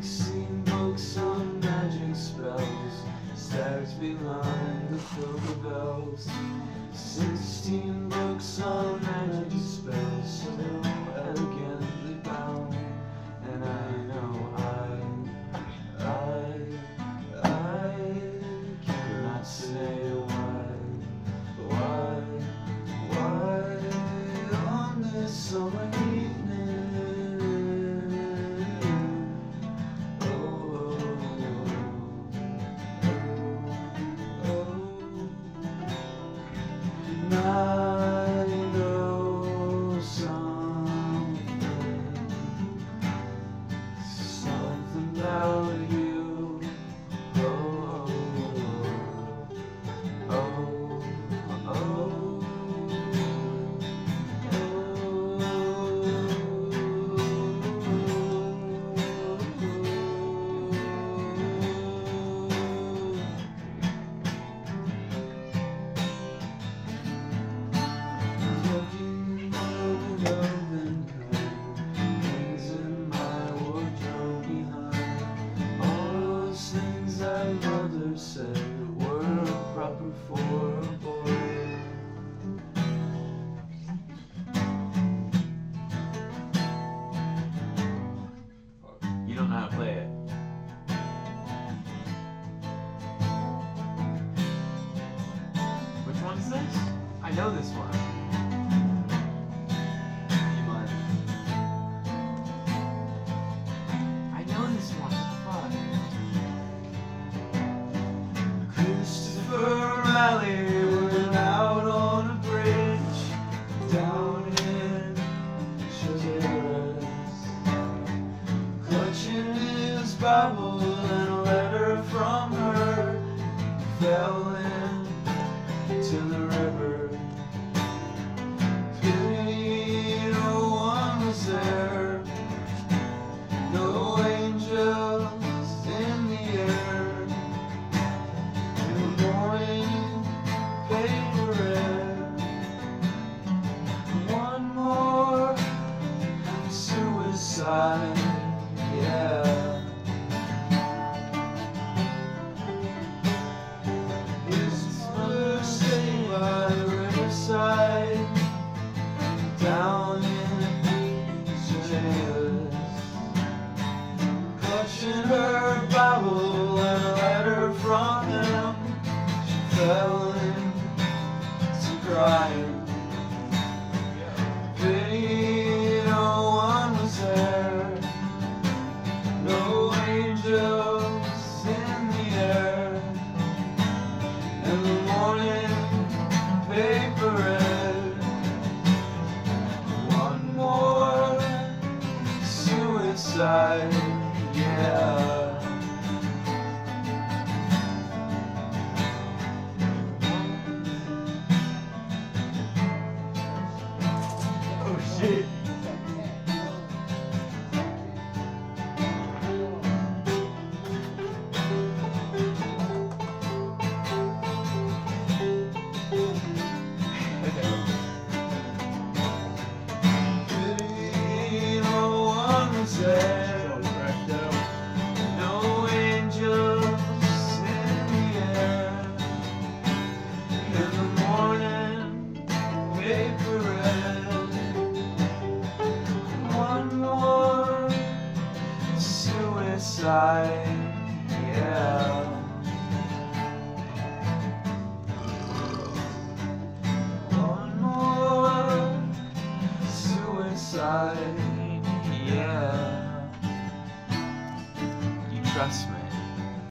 Sixteen books on magic spells Stacked behind the silver bells Sixteen books on. I know this one. I know this one. Christopher Riley went out on a bridge down in clutching his Bible. fine, yeah. His mother sitting by the riverside, down in the beach chairs, clutching her Bible and a letter from him. She fell into crying. Pity in the air. The morning one more suicide, yeah. Oh shit. Suicide, yeah. One more suicide, trust me?